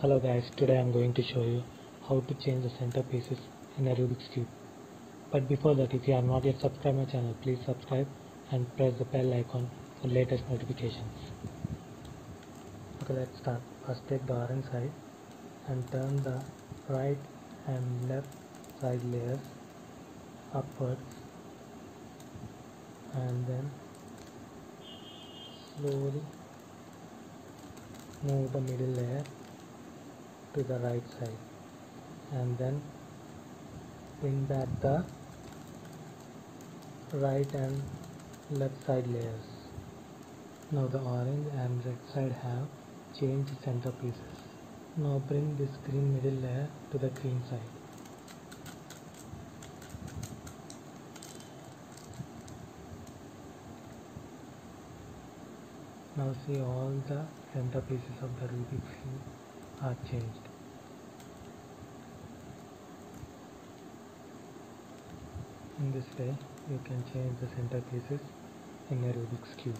Hello guys, today I'm going to show you how to change the center pieces in a Rubik's Cube. But before that, if you are not yet subscribed my channel, please subscribe and press the bell icon for latest notifications. Okay, let's start. First take the orange side and turn the right and left side layers upwards and then slowly move the middle layer to the right side. And then bring back the right and left side layers. Now the orange and red side have changed center pieces. Now bring this green middle layer to the green side. Now see all the center pieces of the Rubik's Cube are changed in this way you can change the center pieces in a Rubik's Cube.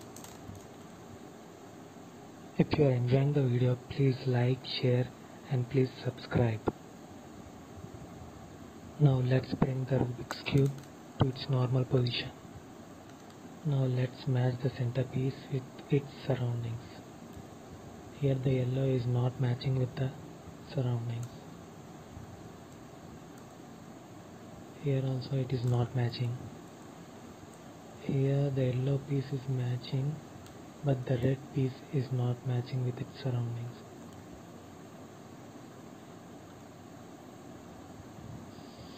If you are enjoying the video please like share and please subscribe. Now let's bring the Rubik's Cube to its normal position. Now let's match the centerpiece with its surroundings. Here the yellow is not matching with the surroundings. Here also it is not matching. Here the yellow piece is matching but the red piece is not matching with its surroundings.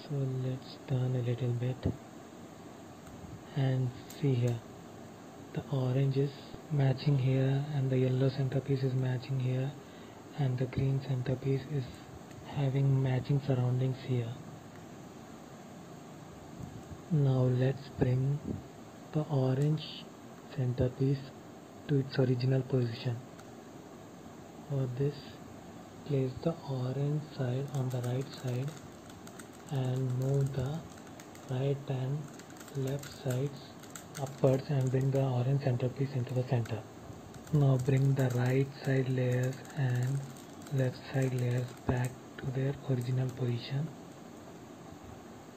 So let's turn a little bit and see here the orange is matching here and the yellow centerpiece is matching here and the green centerpiece is having matching surroundings here. Now let's bring the orange centerpiece to its original position. For this place the orange side on the right side and move the right and left sides upwards and bring the orange centerpiece into the center. Now bring the right side layers and left side layers back to their original position.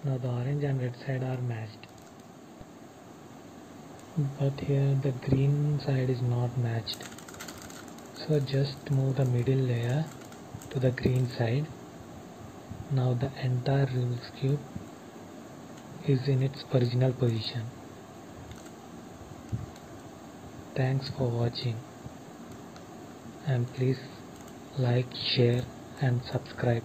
Now the orange and red side are matched. But here the green side is not matched. So just move the middle layer to the green side. Now the entire Rubik's Cube is in its original position. Thanks for watching and please like, share and subscribe.